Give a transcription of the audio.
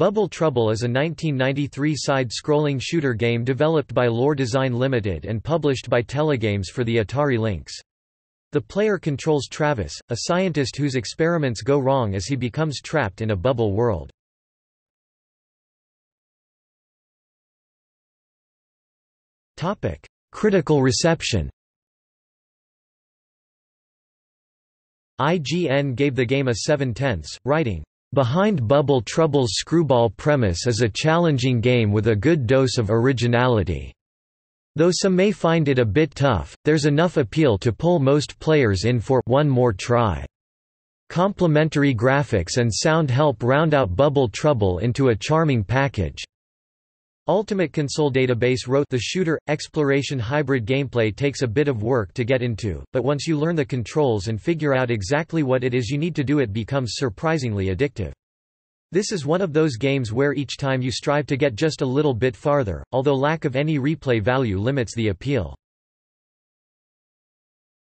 Bubble Trouble is a 1993 side-scrolling shooter game developed by Lore Design Limited and published by Telegames for the Atari Lynx. The player controls Travis, a scientist whose experiments go wrong as he becomes trapped in a bubble world. Topic: Critical reception IGN gave the game a 7 tenths, writing, Behind Bubble Trouble's screwball premise is a challenging game with a good dose of originality. Though some may find it a bit tough, there's enough appeal to pull most players in for one more try. Complementary graphics and sound help round out Bubble Trouble into a charming package. Ultimate Console Database wrote the shooter exploration hybrid gameplay takes a bit of work to get into, but once you learn the controls and figure out exactly what it is you need to do it becomes surprisingly addictive. This is one of those games where each time you strive to get just a little bit farther, although lack of any replay value limits the appeal.